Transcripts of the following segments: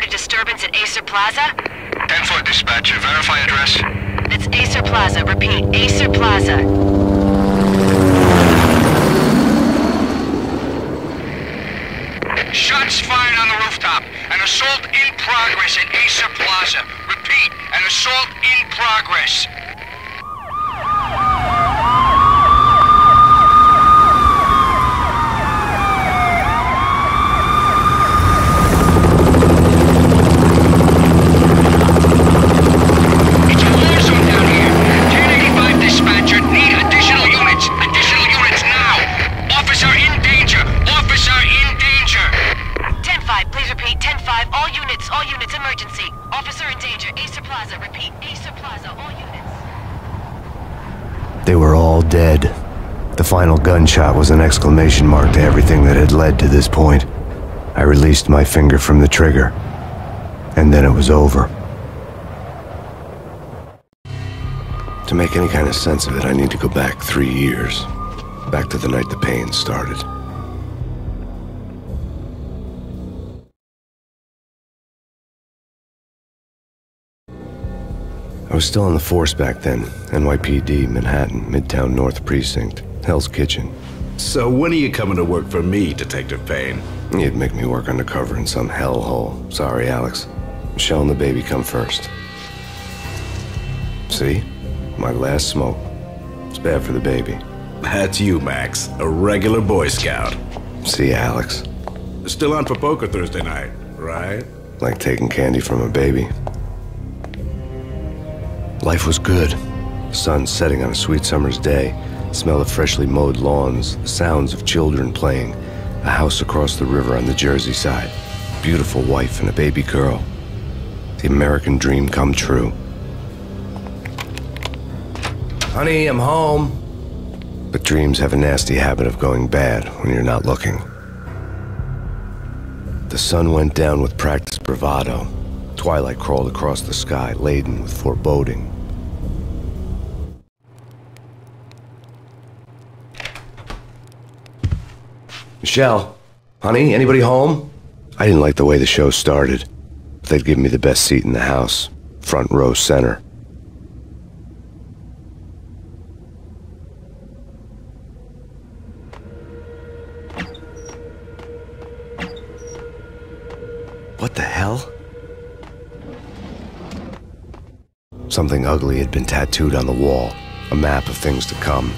report a disturbance at Aesir Plaza? 10-4 dispatcher. Verify address. It's Aesir Plaza. Repeat, Aesir Plaza. Shots fired on the rooftop. An assault in progress at Aesir Plaza. Repeat, an assault in progress. It's a war zone down here. 1085 dispatcher. Need additional units. Additional units now. Officer in danger. Officer in danger. 10-5, please repeat. 10-5, all units, all units, emergency. Officer in danger, Aesir Plaza. Repeat, Aesir Plaza, all units. They were all dead. The final gunshot was an exclamation mark to everything that had led to this point. I released my finger from the trigger. And then it was over. To make any kind of sense of it, I need to go back three years. Back to the night the pain started. Was still on the force back then. NYPD, Manhattan, Midtown North Precinct, Hell's Kitchen. So when are you coming to work for me, Detective Payne? You'd make me work undercover in some hellhole. Sorry, Alex. Michelle and the baby come first. See? My last smoke. It's bad for the baby. That's you, Max. A regular Boy Scout. See, Alex? Still on for poker Thursday night, right? Like taking candy from a baby. Life was good. Sun setting on a sweet summer's day. Smell of freshly mowed lawns. The sounds of children playing. A house across the river on the Jersey side. Beautiful wife and a baby girl. The American dream come true. Honey, I'm home. But dreams have a nasty habit of going bad when you're not looking. The sun went down with practiced bravado. Twilight crawled across the sky, laden with foreboding. Michelle, honey, anybody home? I didn't like the way the show started. But they'd given me the best seat in the house, front row center. What the hell? Something ugly had been tattooed on the wall, a map of things to come.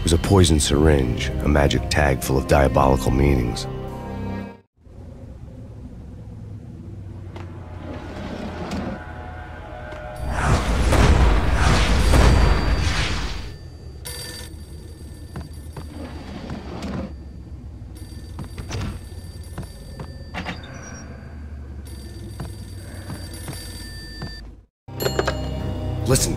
It was a poison syringe, a magic tag full of diabolical meanings.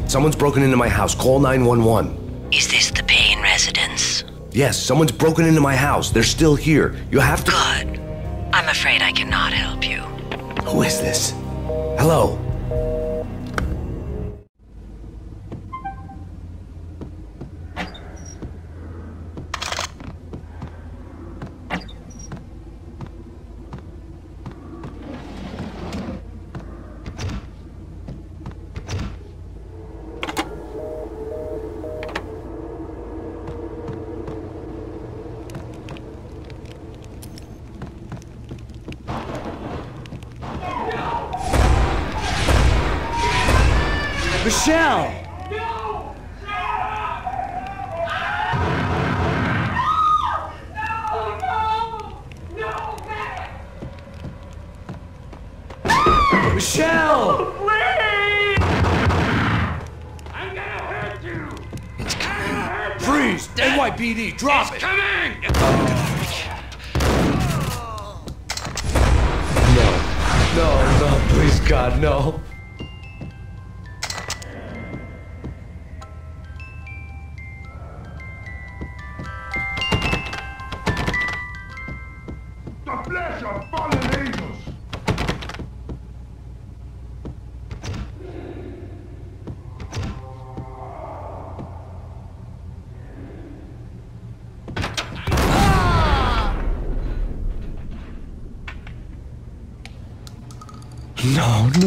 Someone's broken into my house. Call 911. Is this the Payne residence? Yes, someone's broken into my house. They're still here. You have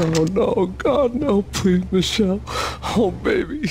No, no. God, no. Please, Michelle. Oh, baby.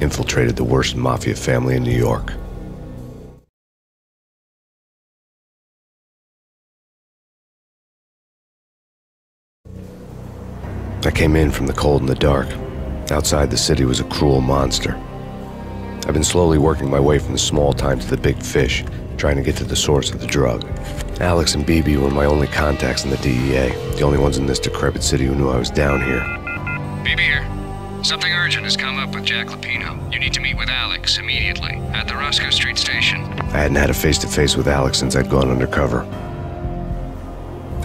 infiltrated the worst mafia family in New York. I came in from the cold and the dark. Outside the city was a cruel monster. I've been slowly working my way from the small time to the big fish, trying to get to the source of the drug. Alex and BB were my only contacts in the DEA, the only ones in this decrepit city who knew I was down here. BB here. Something urgent has come up with Jack Lupino. You need to meet with Alex immediately at the Roscoe Street station. I hadn't had a face to face with Alex since I'd gone undercover.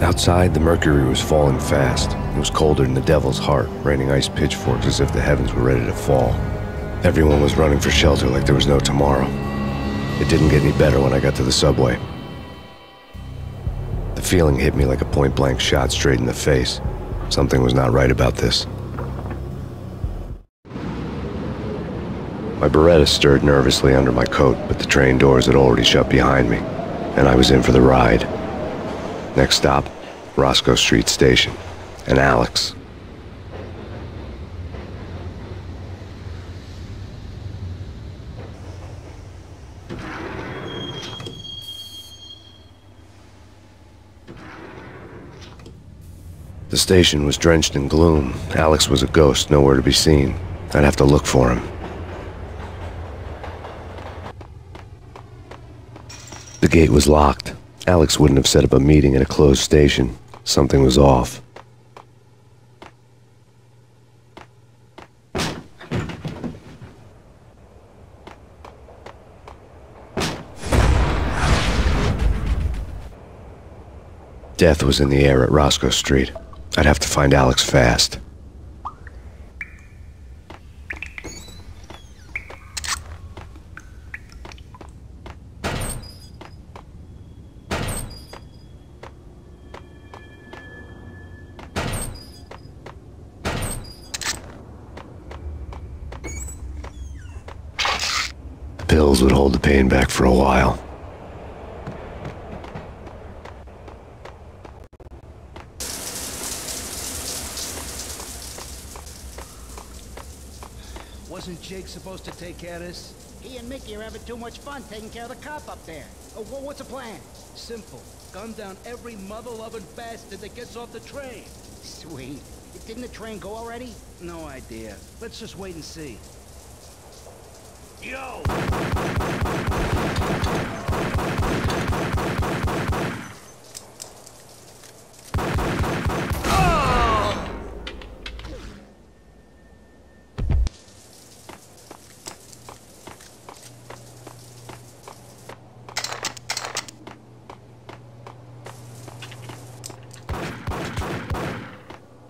Outside, the mercury was falling fast. It was colder than the devil's heart, raining ice pitchforks as if the heavens were ready to fall. Everyone was running for shelter like there was no tomorrow. It didn't get any better when I got to the subway. The feeling hit me like a point blank shot straight in the face. Something was not right about this. My Beretta stirred nervously under my coat, but the train doors had already shut behind me, and I was in for the ride. Next stop, Roscoe Street Station, and Alex. The station was drenched in gloom. Alex was a ghost, nowhere to be seen. I'd have to look for him. Gate was locked. Alex wouldn't have set up a meeting at a closed station. Something was off. Death was in the air at Roscoe Street. I'd have to find Alex fast. The pills would hold the pain back for a while. Wasn't Jake supposed to take care of this? He and Mickey are having too much fun taking care of the cop up there. Oh, wha- what's the plan? Simple. Gun down every mother-loving bastard that gets off the train. Sweet. Didn't the train go already? No idea. Let's just wait and see. Yo!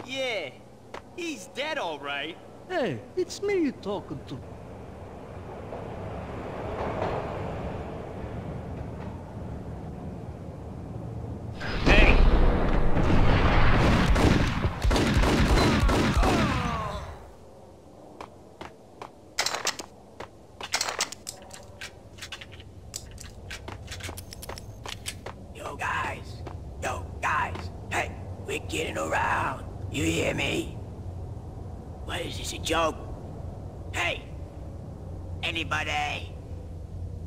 Yeah, he's dead all right. Hey, it's me you're talking to. Hey, Yo, guys. Yo, guys. Hey, we're getting around. You hear me? What is this, a joke? Hey! Anybody?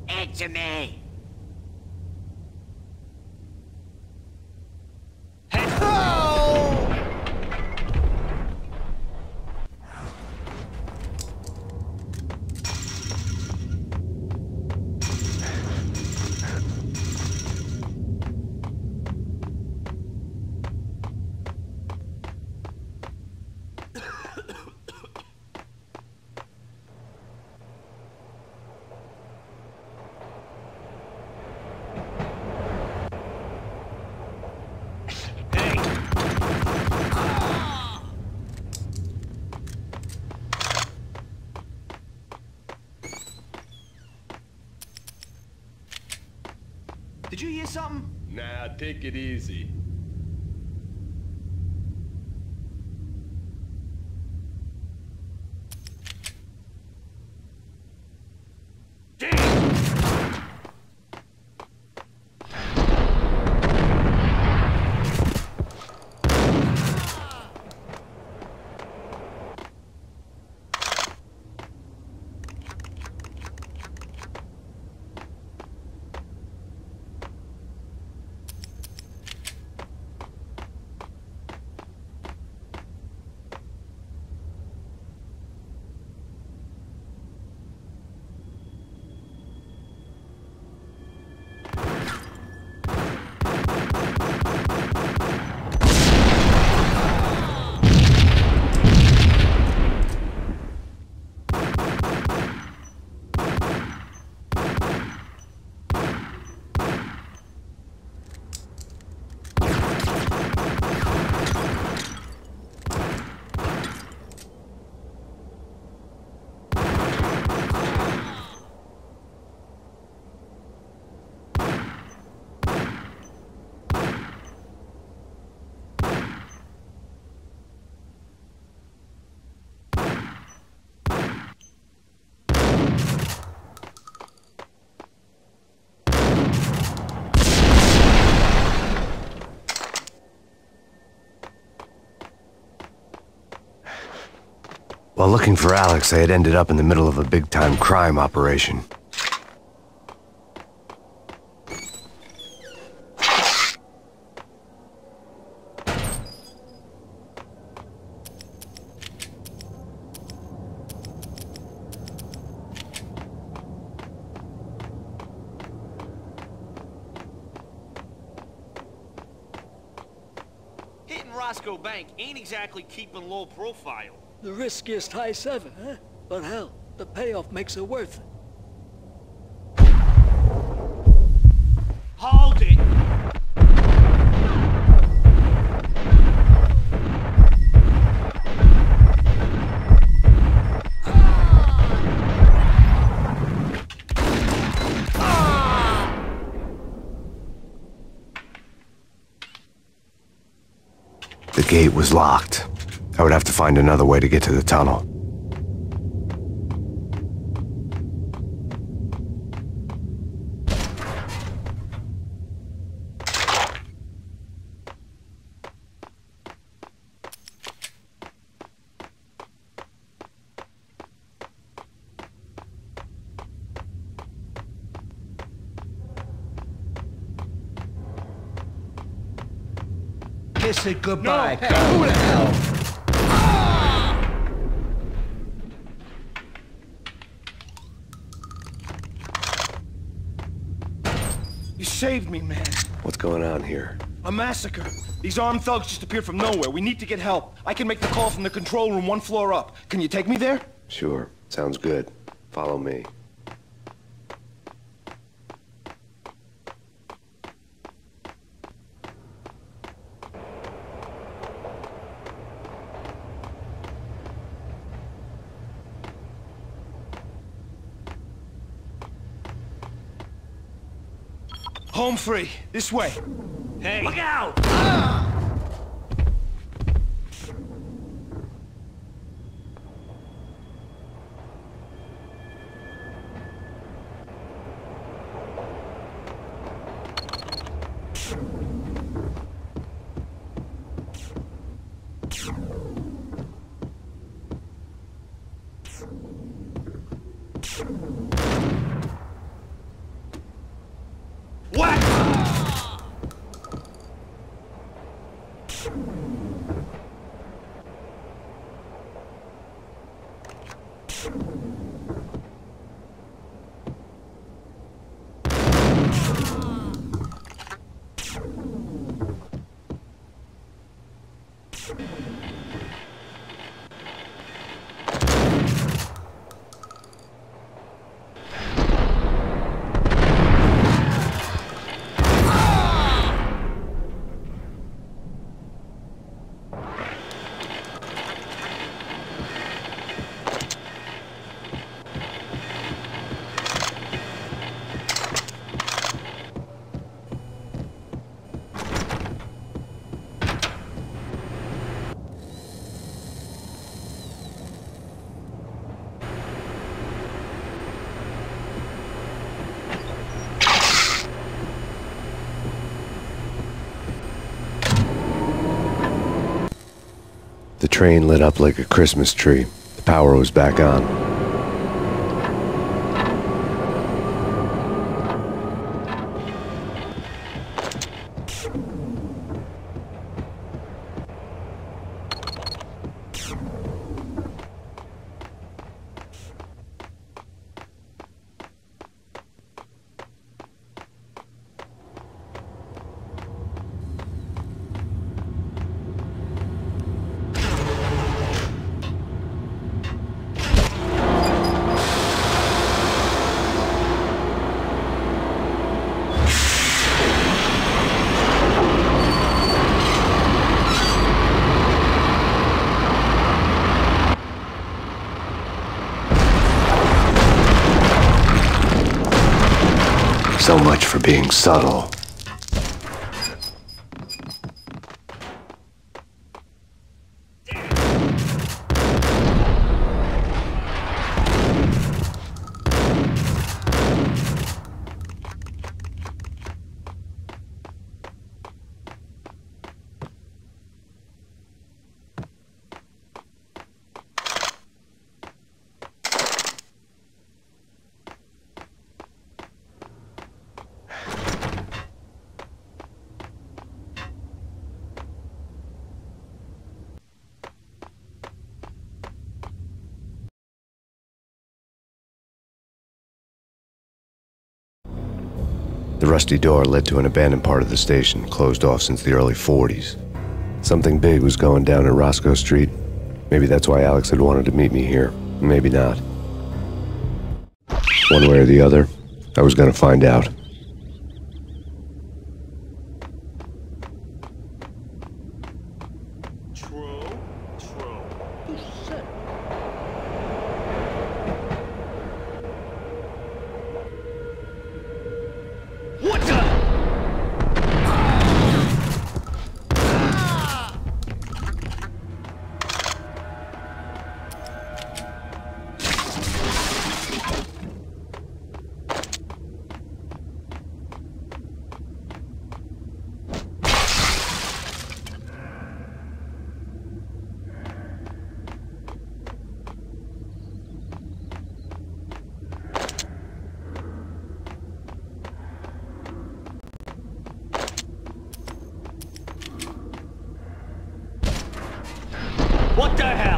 Answer me! You something? Nah, take it easy. While looking for Alex, I had ended up in the middle of a big-time crime operation. Hitting Roscoe Bank ain't exactly keeping low profile. The riskiest high seven, huh? But hell, the payoff makes it worth it. Hold it! The gate was locked. I would have to find another way to get to the tunnel. Kiss it goodbye, No, hey, who the hell? You saved me, man. What's going on here? A massacre. These armed thugs just appeared from nowhere. We need to get help. I can make the call from the control room one floor up. Can you take me there? Sure. Sounds good. Follow me. Home free. This way. Hey! Look out! Ah! Train lit up like a Christmas tree. The power was back on. So much for being subtle. The rusty door led to an abandoned part of the station, closed off since the early 40s. Something big was going down at Roscoe Street. Maybe that's why Alex had wanted to meet me here. Maybe not. One way or the other, I was gonna find out. What the hell?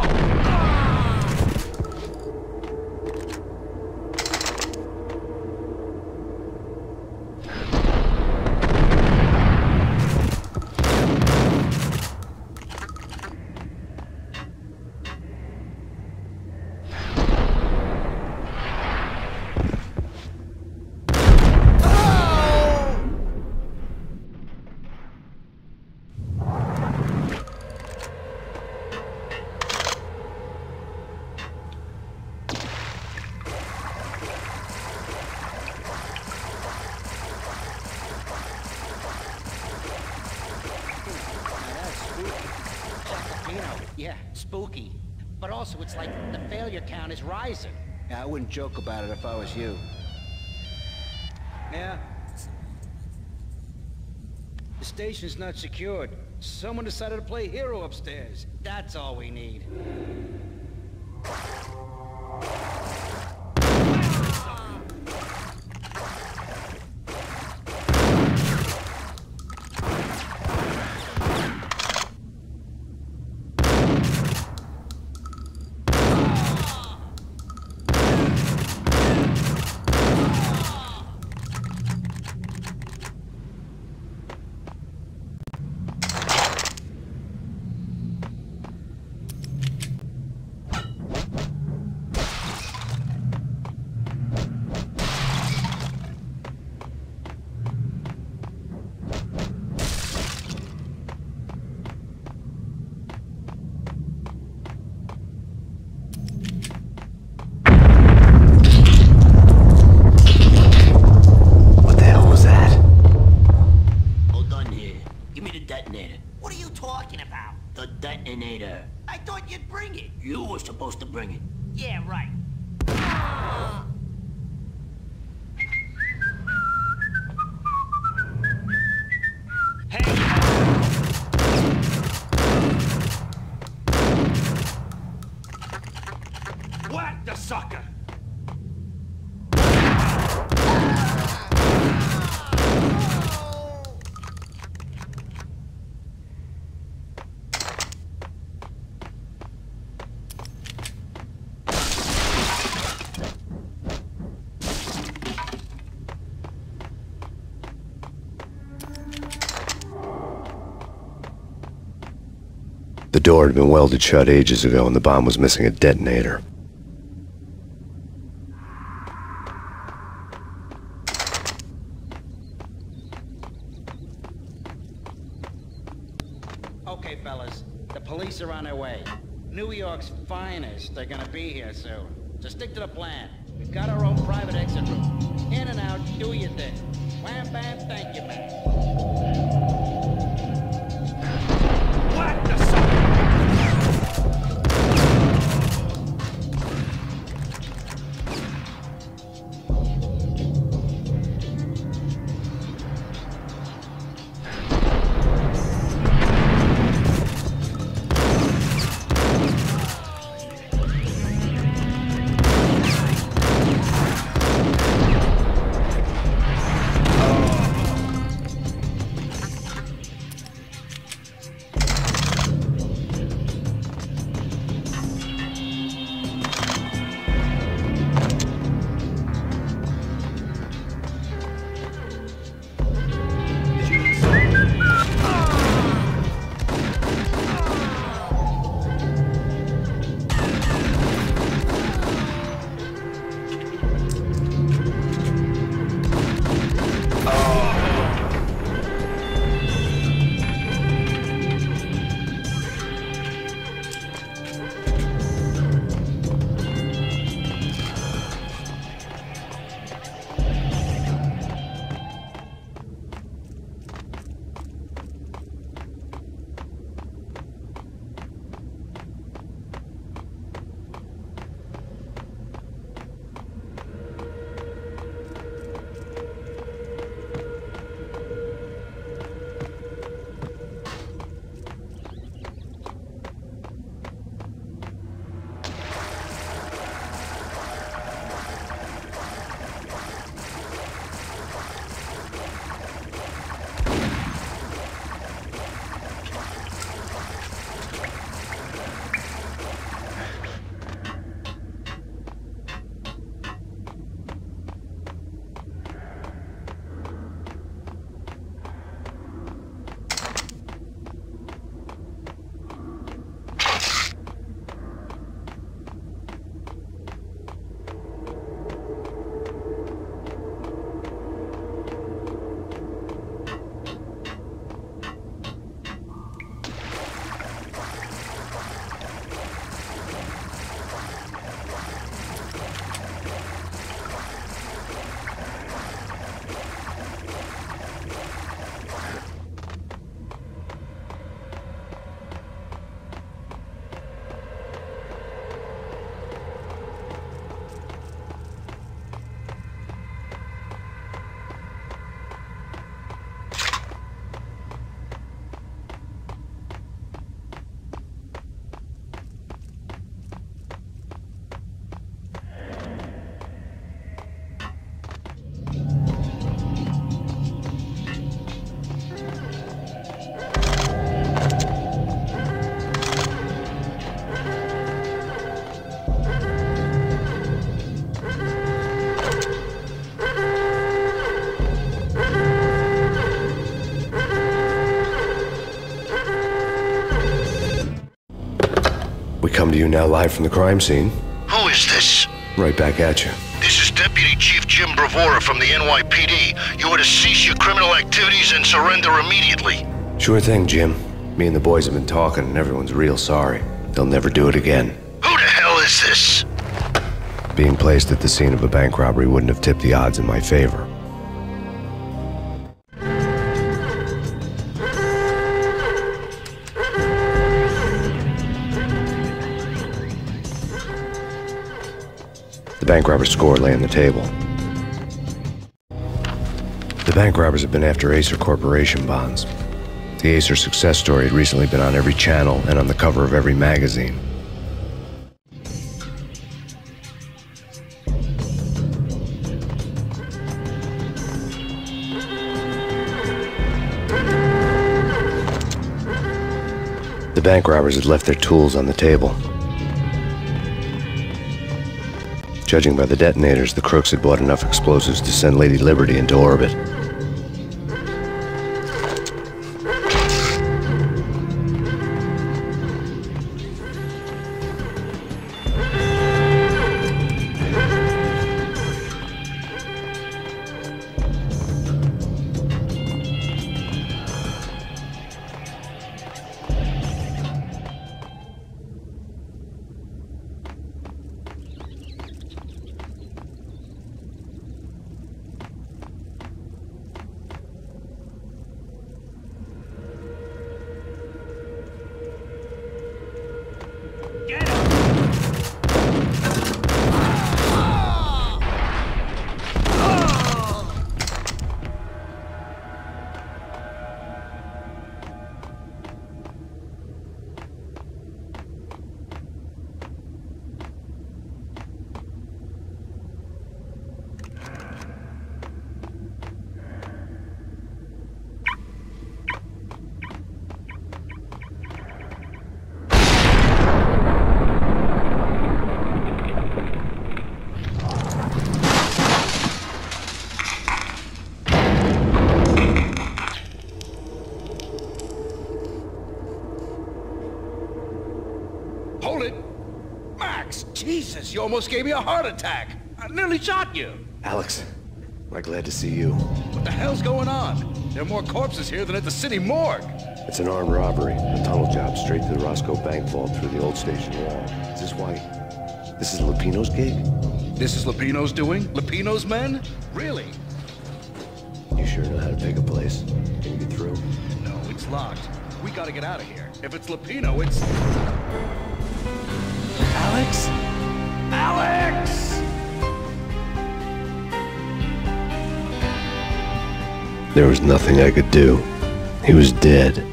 Yeah, spooky. It's like the failure count is rising. Yeah, I wouldn't joke about it if I was you. Yeah. The station's not secured. Someone decided to play hero upstairs. That's all we need. Door had been welded shut ages ago and the bomb was missing a detonator. Okay, fellas. The police are on their way. New York's finest are gonna be here soon. So stick to the plan. We've got our own private exit route. In and out, do your thing. Wham bam, thank you, man. Come to you now live from the crime scene. Who is this? Right back at you. This is Deputy Chief Jim Bravura from the NYPD. You are to cease your criminal activities and surrender immediately. Sure thing, Jim. Me and the boys have been talking, and everyone's real sorry. They'll never do it again. Who the hell is this? Being placed at the scene of a bank robbery wouldn't have tipped the odds in my favor. Bank robber's score lay on the table. The bank robbers have been after Aesir Corporation bonds. The Aesir success story had recently been on every channel and on the cover of every magazine. The bank robbers had left their tools on the table. Judging by the detonators, the crooks had bought enough explosives to send Lady Liberty into orbit. Jesus, you almost gave me a heart attack. I nearly shot you. Alex, we're glad to see you. What the hell's going on? There are more corpses here than at the city morgue. It's an armed robbery, a tunnel job straight to the Roscoe Bank vault through the old station wall. Is this why? This is Lupino's gig? This is Lupino's doing? Lupino's men? Really? You sure know how to pick a place? Can you get through? No, it's locked. We gotta get out of here. If it's Lupino, it's... Alex? Alex! There was nothing I could do. He was dead.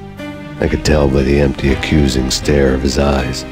I could tell by the empty, accusing stare of his eyes.